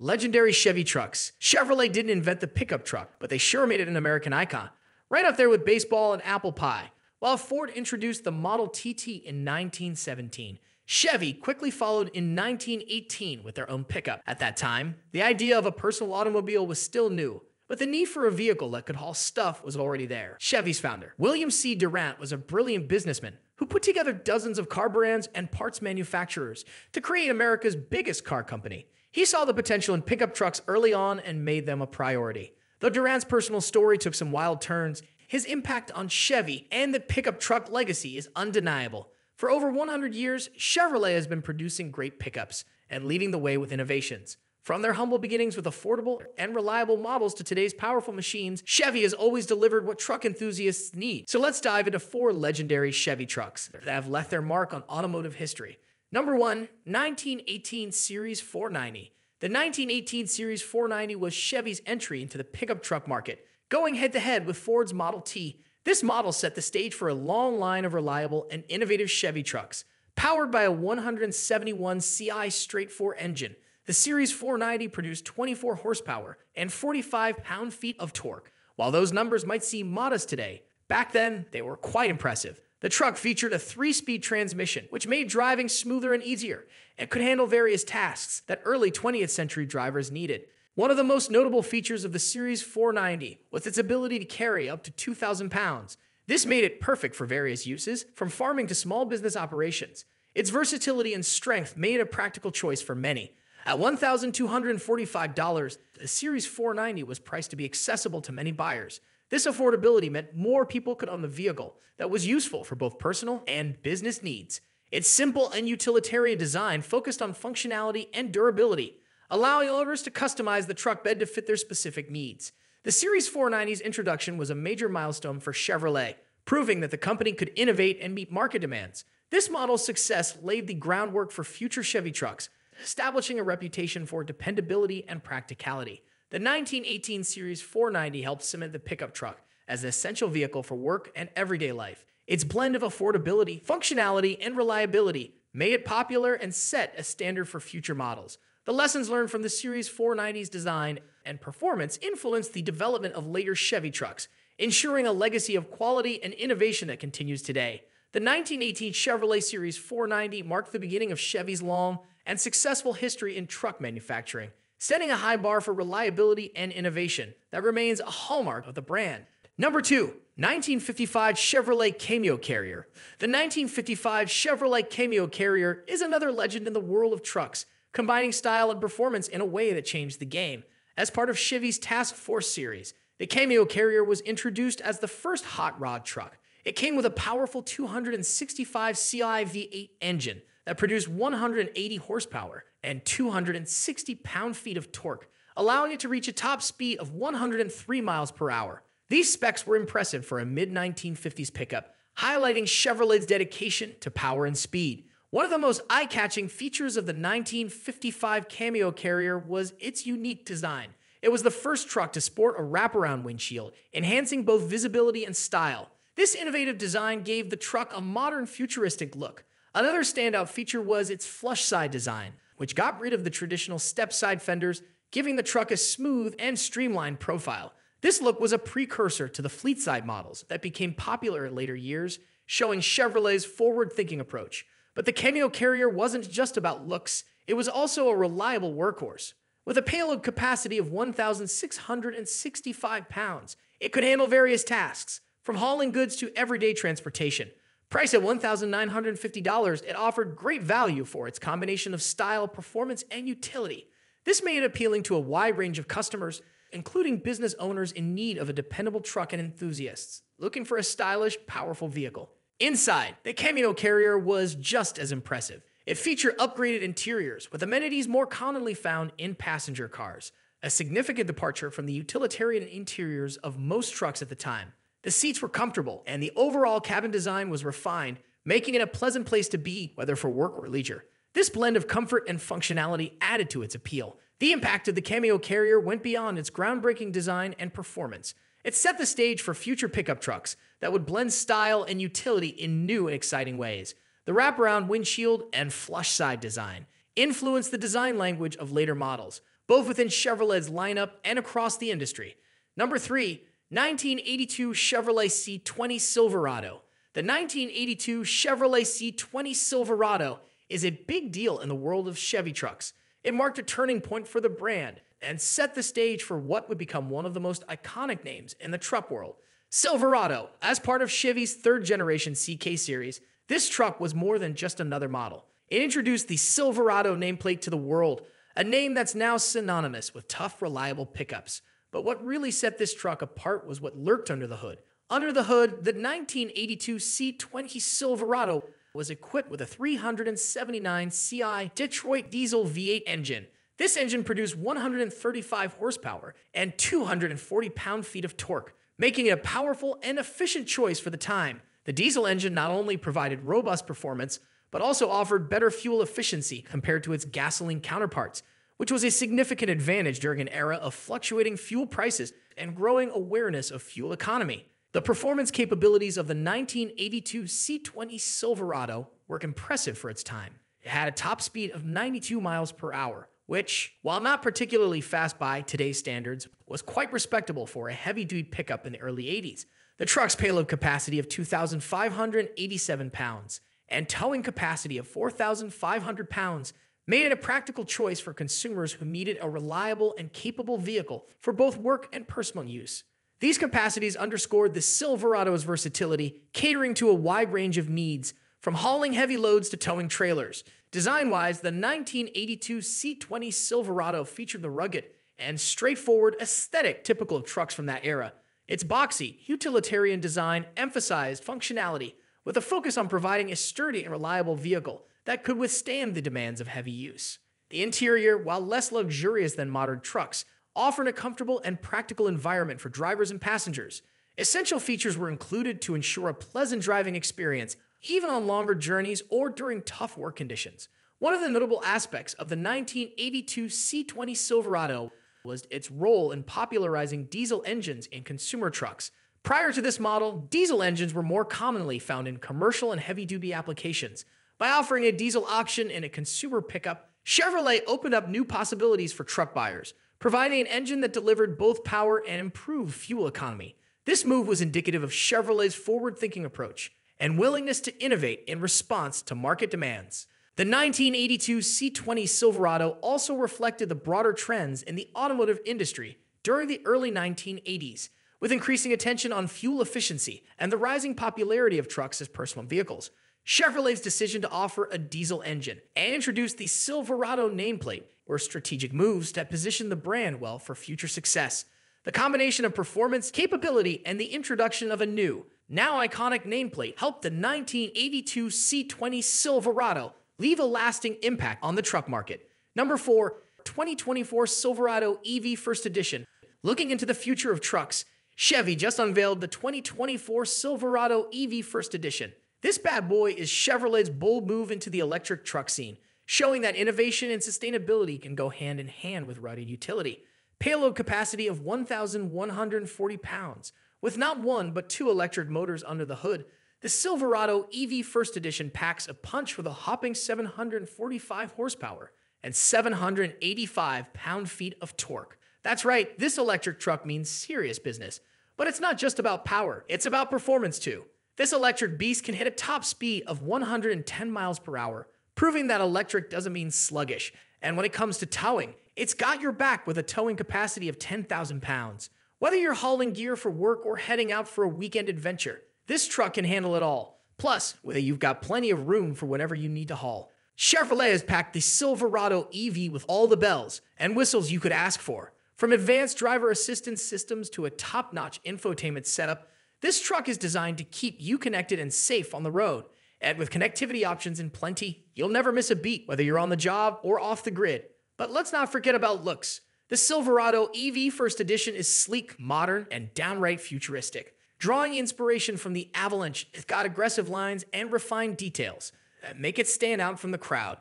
Legendary Chevy trucks. Chevrolet didn't invent the pickup truck, but they sure made it an American icon. Right up there with baseball and apple pie. While Ford introduced the Model TT in 1917, Chevy quickly followed in 1918 with their own pickup. At that time, the idea of a personal automobile was still new, but the need for a vehicle that could haul stuff was already there. Chevy's founder, William C. Durant, was a brilliant businessman who put together dozens of car brands and parts manufacturers to create America's biggest car company. He saw the potential in pickup trucks early on and made them a priority. Though Durant's personal story took some wild turns, his impact on Chevy and the pickup truck legacy is undeniable. For over 100 years, Chevrolet has been producing great pickups and leading the way with innovations. From their humble beginnings with affordable and reliable models to today's powerful machines, Chevy has always delivered what truck enthusiasts need. So let's dive into four legendary Chevy trucks that have left their mark on automotive history. Number one, 1918 Series 490. The 1918 Series 490 was Chevy's entry into the pickup truck market, going head to head with Ford's Model T. This model set the stage for a long line of reliable and innovative Chevy trucks. Powered by a 171 CI straight 4 engine, the Series 490 produced 24 horsepower and 45 pound feet of torque. While those numbers might seem modest today, back then they were quite impressive. The truck featured a three speed transmission, which made driving smoother and easier, and could handle various tasks that early 20th century drivers needed. One of the most notable features of the Series 490 was its ability to carry up to 2,000 pounds. This made it perfect for various uses, from farming to small business operations. Its versatility and strength made it a practical choice for many, at $1,245, the Series 490 was priced to be accessible to many buyers. This affordability meant more people could own the vehicle that was useful for both personal and business needs. Its simple and utilitarian design focused on functionality and durability, allowing owners to customize the truck bed to fit their specific needs. The Series 490's introduction was a major milestone for Chevrolet, proving that the company could innovate and meet market demands. This model's success laid the groundwork for future Chevy trucks, establishing a reputation for dependability and practicality. The 1918 Series 490 helped cement the pickup truck as an essential vehicle for work and everyday life. Its blend of affordability, functionality, and reliability made it popular and set a standard for future models. The lessons learned from the Series 490's design and performance influenced the development of later Chevy trucks, ensuring a legacy of quality and innovation that continues today. The 1918 Chevrolet Series 490 marked the beginning of Chevy's long and successful history in truck manufacturing, setting a high bar for reliability and innovation that remains a hallmark of the brand. Number two, 1955 Chevrolet Cameo Carrier. The 1955 Chevrolet Cameo Carrier is another legend in the world of trucks, combining style and performance in a way that changed the game. As part of Chevy's Task Force series, the Cameo Carrier was introduced as the first hot rod truck. It came with a powerful 265 CI V8 engine that produced 180 horsepower and 260 pound feet of torque, allowing it to reach a top speed of 103 miles per hour. These specs were impressive for a mid 1950s pickup, highlighting Chevrolet's dedication to power and speed. One of the most eye catching features of the 1955 Cameo Carrier was its unique design. It was the first truck to sport a wraparound windshield, enhancing both visibility and style. This innovative design gave the truck a modern futuristic look, Another standout feature was its flush side design, which got rid of the traditional step side fenders, giving the truck a smooth and streamlined profile. This look was a precursor to the fleet side models that became popular in later years, showing Chevrolet's forward thinking approach. But the Cameo Carrier wasn't just about looks, it was also a reliable workhorse. With a payload capacity of 1,665 pounds, it could handle various tasks, from hauling goods to everyday transportation. Priced at $1,950, it offered great value for its combination of style, performance, and utility. This made it appealing to a wide range of customers, including business owners in need of a dependable truck and enthusiasts looking for a stylish, powerful vehicle. Inside, the Cameo Carrier was just as impressive. It featured upgraded interiors with amenities more commonly found in passenger cars, a significant departure from the utilitarian interiors of most trucks at the time. The seats were comfortable, and the overall cabin design was refined, making it a pleasant place to be, whether for work or leisure. This blend of comfort and functionality added to its appeal. The impact of the Cameo Carrier went beyond its groundbreaking design and performance. It set the stage for future pickup trucks that would blend style and utility in new and exciting ways. The wraparound windshield and flush side design influenced the design language of later models, both within Chevrolet's lineup and across the industry. Number three, 1982 Chevrolet C20 Silverado. The 1982 Chevrolet C20 Silverado is a big deal in the world of Chevy trucks. It marked a turning point for the brand and set the stage for what would become one of the most iconic names in the truck world. Silverado, as part of Chevy's third generation CK series, this truck was more than just another model. It introduced the Silverado nameplate to the world, a name that's now synonymous with tough, reliable pickups. But what really set this truck apart was what lurked under the hood. Under the hood, the 1982 C20 Silverado was equipped with a 379 CI Detroit diesel V8 engine. This engine produced 135 horsepower and 240 pound feet of torque, making it a powerful and efficient choice for the time. The diesel engine not only provided robust performance, but also offered better fuel efficiency compared to its gasoline counterparts, which was a significant advantage during an era of fluctuating fuel prices and growing awareness of fuel economy. The performance capabilities of the 1982 C20 Silverado were impressive for its time. It had a top speed of 92 miles per hour, which, while not particularly fast by today's standards, was quite respectable for a heavy duty pickup in the early 80s. The truck's payload capacity of 2,587 pounds and towing capacity of 4,500 pounds made it a practical choice for consumers who needed a reliable and capable vehicle for both work and personal use. These capacities underscored the Silverado's versatility, catering to a wide range of needs, from hauling heavy loads to towing trailers. Design wise, the 1982 C20 Silverado featured the rugged and straightforward aesthetic typical of trucks from that era. Its boxy, utilitarian design emphasized functionality with a focus on providing a sturdy and reliable vehicle that could withstand the demands of heavy use. The interior, while less luxurious than modern trucks, offered a comfortable and practical environment for drivers and passengers. Essential features were included to ensure a pleasant driving experience, even on longer journeys or during tough work conditions. One of the notable aspects of the 1982 C20 Silverado was its role in popularizing diesel engines in consumer trucks. Prior to this model, diesel engines were more commonly found in commercial and heavy duty applications. By offering a diesel option in a consumer pickup, Chevrolet opened up new possibilities for truck buyers providing an engine that delivered both power and improved fuel economy. This move was indicative of Chevrolet's forward thinking approach and willingness to innovate in response to market demands. The 1982 C20 Silverado also reflected the broader trends in the automotive industry during the early 1980s, with increasing attention on fuel efficiency and the rising popularity of trucks as personal vehicles. Chevrolet's decision to offer a diesel engine and introduce the Silverado nameplate were strategic moves that positioned the brand well for future success. The combination of performance, capability, and the introduction of a new, now iconic nameplate helped the 1982 C20 Silverado leave a lasting impact on the truck market. Number 4, 2024 Silverado EV First Edition. Looking into the future of trucks, Chevy just unveiled the 2024 Silverado EV First Edition. This bad boy is Chevrolet's bold move into the electric truck scene, showing that innovation and sustainability can go hand in hand with rugged utility. Payload capacity of 1,140 pounds, with not one but two electric motors under the hood. The Silverado EV First Edition packs a punch with a hopping 745 horsepower and 785 pound feet of torque. That's right, this electric truck means serious business. But it's not just about power, it's about performance too. This electric beast can hit a top speed of 110 miles per hour, proving that electric doesn't mean sluggish. And when it comes to towing, it's got your back with a towing capacity of 10,000 pounds. Whether you're hauling gear for work or heading out for a weekend adventure, this truck can handle it all. Plus, with it, you've got plenty of room for whatever you need to haul. Chevrolet has packed the Silverado EV with all the bells and whistles you could ask for. From advanced driver assistance systems to a top notch infotainment setup, this truck is designed to keep you connected and safe on the road. And with connectivity options in plenty, you'll never miss a beat, whether you're on the job or off the grid. But let's not forget about looks. The Silverado EV First Edition is sleek, modern, and downright futuristic. Drawing inspiration from the Avalanche, it's got aggressive lines and refined details that make it stand out from the crowd.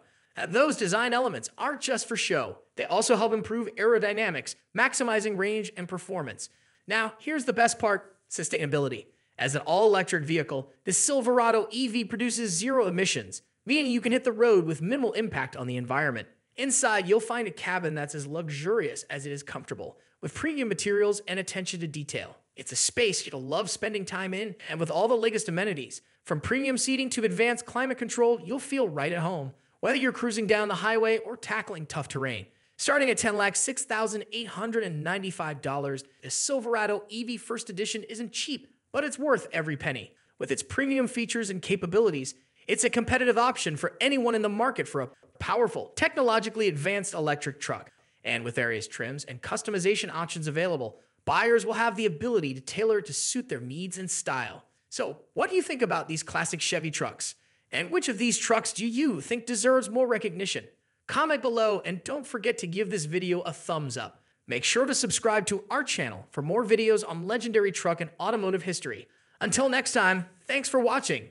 Those design elements aren't just for show, they also help improve aerodynamics, maximizing range and performance. Now, here's the best part sustainability. As an all electric vehicle, the Silverado EV produces zero emissions, meaning you can hit the road with minimal impact on the environment. Inside, you'll find a cabin that's as luxurious as it is comfortable, with premium materials and attention to detail. It's a space you'll love spending time in, and with all the latest amenities, from premium seating to advanced climate control, you'll feel right at home. Whether you're cruising down the highway or tackling tough terrain, starting at ten lakh six thousand eight hundred and ninety-five dollars, the Silverado EV First Edition isn't cheap, but it's worth every penny. With its premium features and capabilities, it's a competitive option for anyone in the market for a powerful, technologically advanced electric truck. And with various trims and customization options available, buyers will have the ability to tailor it to suit their needs and style. So, what do you think about these classic Chevy trucks? And which of these trucks do you think deserves more recognition? Comment below and don't forget to give this video a thumbs up. Make sure to subscribe to our channel for more videos on legendary truck and automotive history. Until next time, thanks for watching.